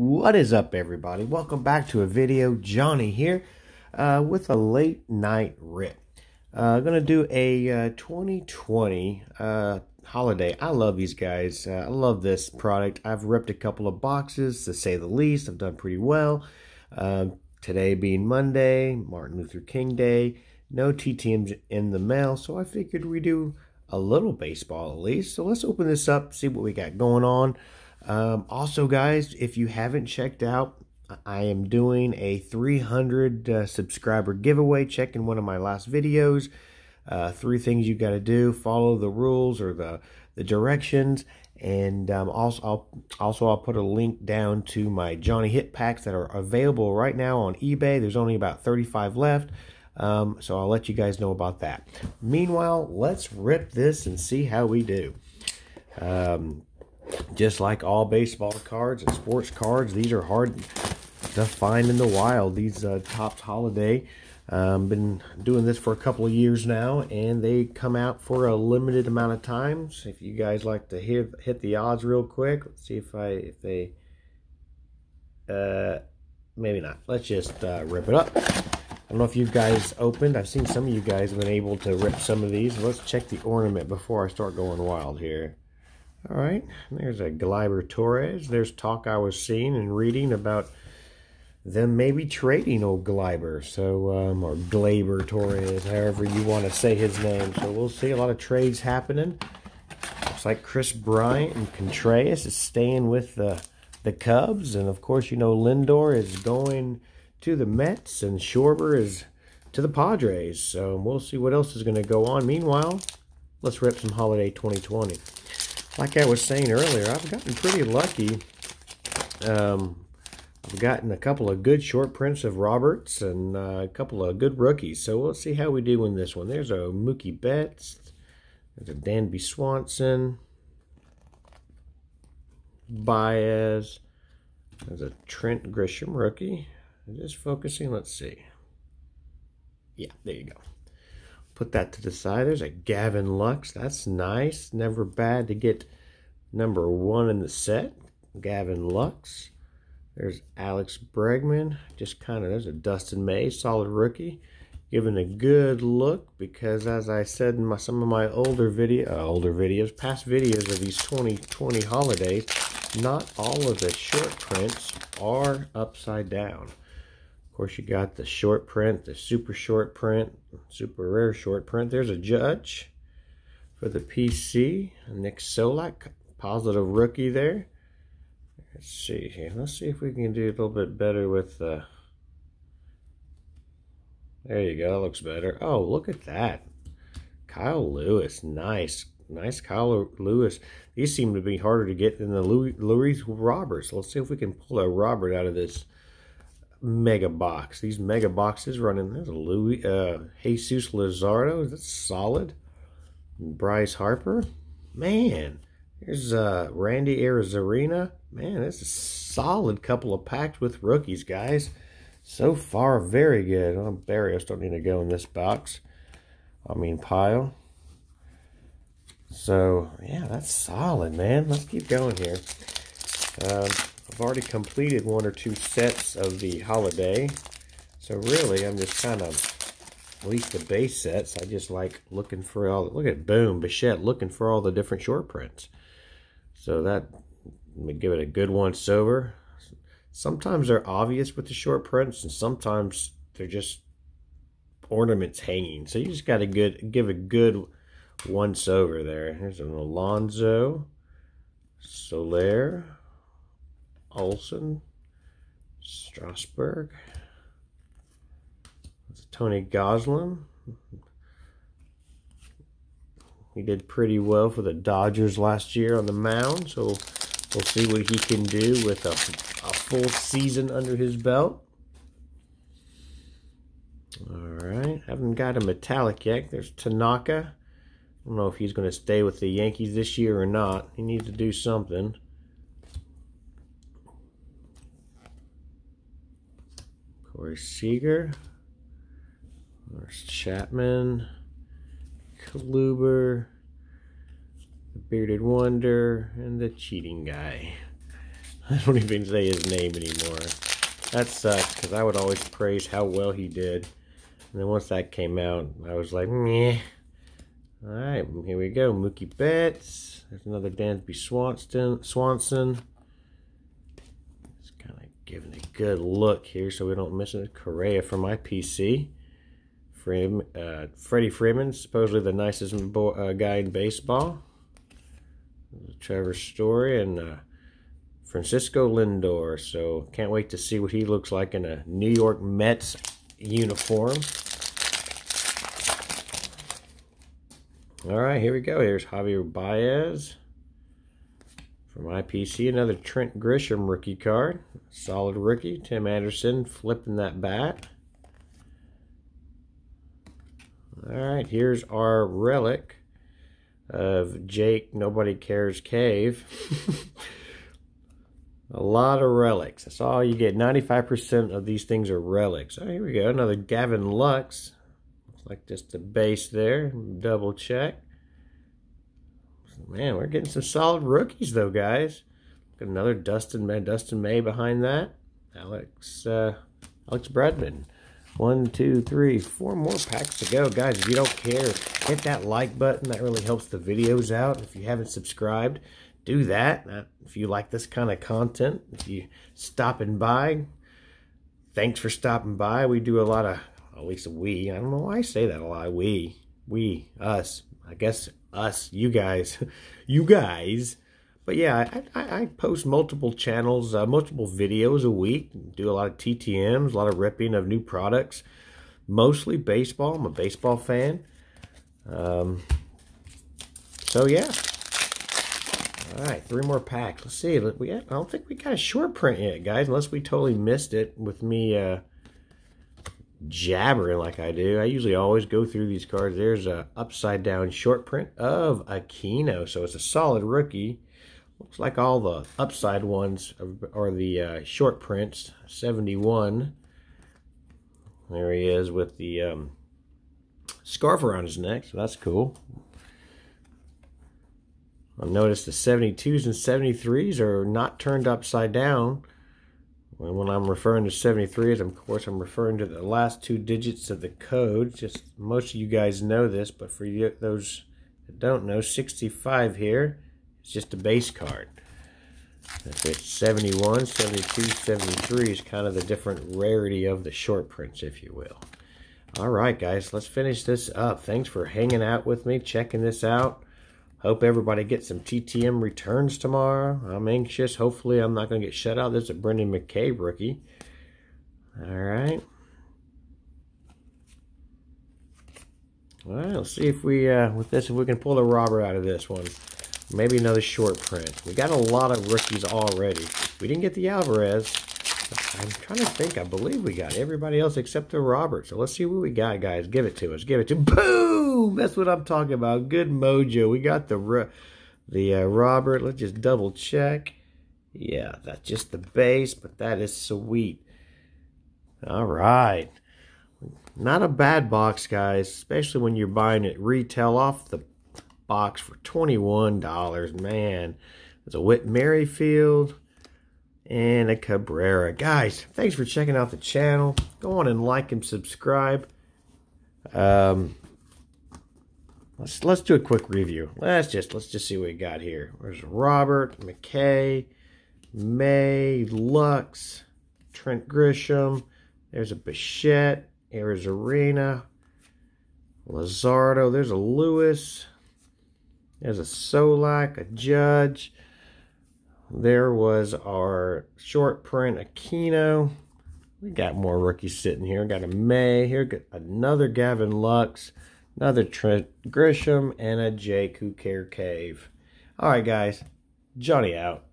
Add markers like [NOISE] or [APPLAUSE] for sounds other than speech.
What is up everybody? Welcome back to a video. Johnny here uh, with a late night rip. I'm uh, going to do a uh, 2020 uh, holiday. I love these guys. Uh, I love this product. I've ripped a couple of boxes to say the least. I've done pretty well. Um, today being Monday, Martin Luther King Day. No TTMs in the mail, so I figured we do a little baseball at least. So let's open this up, see what we got going on. Um, also, guys, if you haven't checked out, I am doing a 300 uh, subscriber giveaway. Check in one of my last videos. Uh, three things you got to do: follow the rules or the the directions, and um, also I'll also I'll put a link down to my Johnny Hit packs that are available right now on eBay. There's only about 35 left. Um, so I'll let you guys know about that. Meanwhile, let's rip this and see how we do. Um, just like all baseball cards and sports cards, these are hard to find in the wild. These uh, Topps Holiday, um, been doing this for a couple of years now, and they come out for a limited amount of times. If you guys like to hit hit the odds real quick, let's see if I if they, uh, maybe not. Let's just uh, rip it up. I don't know if you guys opened. I've seen some of you guys have been able to rip some of these. Let's check the ornament before I start going wild here. All right, there's a Gleyber Torres. There's talk I was seeing and reading about them maybe trading old Gleyber, so um, or Gleyber Torres, however you want to say his name. So we'll see a lot of trades happening. Looks like Kris Bryant and Contreras is staying with the the Cubs, and of course you know Lindor is going to the Mets, and Schwarber is to the Padres. So we'll see what else is going to go on. Meanwhile, let's rip some Holiday 2020 like I was saying earlier, I've gotten pretty lucky. Um, I've gotten a couple of good short prints of Roberts and uh, a couple of good rookies. So we'll see how we do in this one. There's a Mookie Betts. There's a Dansby Swanson. Baez. There's a Trent Grisham rookie. Just focusing. Let's see. Yeah, there you go. Put that to the side. There's a Gavin Lux. That's nice. Never bad to get number one in the set. Gavin Lux. There's Alex Bregman. Just kind of, there's a Dustin May, solid rookie. Giving a good look because as I said in my, some of my older video, uh, older videos, past videos of these 2020 holidays, not all of the short prints are upside down course, you got the short print, the super short print, super rare short print. There's a judge for the PC, Nick Solak, positive rookie there. Let's see here. Let's see if we can do a little bit better with the. There you go. That looks better. Oh, look at that. Kyle Lewis. Nice. Nice Kyle Lewis. These seem to be harder to get than the Louis, Louis Roberts. Let's see if we can pull a Robert out of this mega box. These mega boxes running. There's a Louis, uh, Jesus Luzardo. That's solid. Bryce Harper. Man. There's uh, Randy Arozarena. Man, that's a solid couple of packs with rookies, guys. So far, very good. Oh, Barrios don't need to go in this box. I mean, pile. So, yeah, that's solid, man. Let's keep going here. Um, I've already completed one or two sets of the holiday. So really, I'm just kind of, at least the base sets, I just like looking for all, look at Boom, Bichette, looking for all the different short prints. So that, me give it a good once over. Sometimes they're obvious with the short prints, and sometimes they're just ornaments hanging. So you just got to good give a good once over there. Here's an Alonso, Soler, Olson, Strasburg, Tony Gonsolin. He did pretty well for the Dodgers last year on the mound, so we'll see what he can do with a, a full season under his belt. All right, haven't got a metallic yet. There's Tanaka. I don't know if he's going to stay with the Yankees this year or not. He needs to do something. Corey Seager. There's Chapman. Kluber. The Bearded Wonder. And the Cheating Guy. [LAUGHS] I don't even say his name anymore. That sucks because I would always praise how well he did. And then once that came out, I was like, meh. All right, here we go. Mookie Betts. There's another Dansby Swanson. Swanson. Giving a good look here so we don't miss it. Correa for my PC. Frame, uh, Freddie Freeman, supposedly the nicest uh, guy in baseball. Trevor Story and uh, Francisco Lindor. So can't wait to see what he looks like in a New York Mets uniform. All right, here we go. Here's Javier Baez from IPC. Another Trent Grisham rookie card. Solid rookie. Tim Anderson flipping that bat. All right, here's our relic of Jake Nobody Cares Cave. [LAUGHS] a lot of relics. That's all you get. 95% of these things are relics. Oh, here we go. Another Gavin Lux. Looks like just the base there. Double check. Man, we're getting some solid rookies though, guys. Got another Dustin May, Dustin May behind that. Alex uh, Alex Bregman. One, two, three, four more packs to go. Guys, if you don't care, hit that like button. That really helps the videos out. If you haven't subscribed, do that. If you like this kind of content, if you stopping by, thanks for stopping by. We do a lot of, at least we, I don't know why I say that a lot. We, we, us, I guess us, you guys, [LAUGHS] you guys but yeah, I, I, I post multiple channels, uh, multiple videos a week. Do a lot of TTMs, a lot of ripping of new products. Mostly baseball. I'm a baseball fan. Um, so yeah. All right, three more packs. Let's see. We I don't think we got a short print yet, guys, unless we totally missed it with me uh, jabbering like I do. I usually always go through these cards. There's a upside down short print of Aquino, so it's a solid rookie. Looks like all the upside ones are the uh, short prints. 71. There he is with the um, scarf around his neck, so that's cool. I've noticed the 72s and 73s are not turned upside down. When I'm referring to 73s, of course, I'm referring to the last two digits of the code. Just most of you guys know this, but for you, those that don't know, 65 here is just a base card. If it's 71, 72, 73 is kind of the different rarity of the short prints, if you will. All right, guys, let's finish this up. Thanks for hanging out with me, checking this out. Hope everybody gets some TTM returns tomorrow. I'm anxious. Hopefully, I'm not going to get shut out. This is a Brendan McKay rookie. All right. All right, let's see if we, uh, with this, if we can pull the robber out of this one. Maybe another short print. We got a lot of rookies already. We didn't get the Alvarez. I'm trying to think. I believe we got everybody else except the Robert. So let's see what we got, guys. Give it to us. Give it to Boom! That's what I'm talking about. Good mojo. We got the the uh, Robert. Let's just double check. Yeah, that's just the base, but that is sweet. All right. Not a bad box, guys, especially when you're buying it retail off the box for $21. Man, it's a Whit Merrifield and a Cabrera. Guys, thanks for checking out the channel. Go on and like and subscribe. Um, let's let's do a quick review. Let's just let's just see what we got here. There's Robert, McKay, May, Lux, Trent Grisham. There's a Bichette, Arena, Luzardo. There's a Lewis. There's a Solak, a Judge. There was our short print Aquino. We got more rookies sitting here. Got a May here. Got another Gavin Lux. Another Trent Grisham. And a Jake Who Care Cave. All right, guys. Johnny out.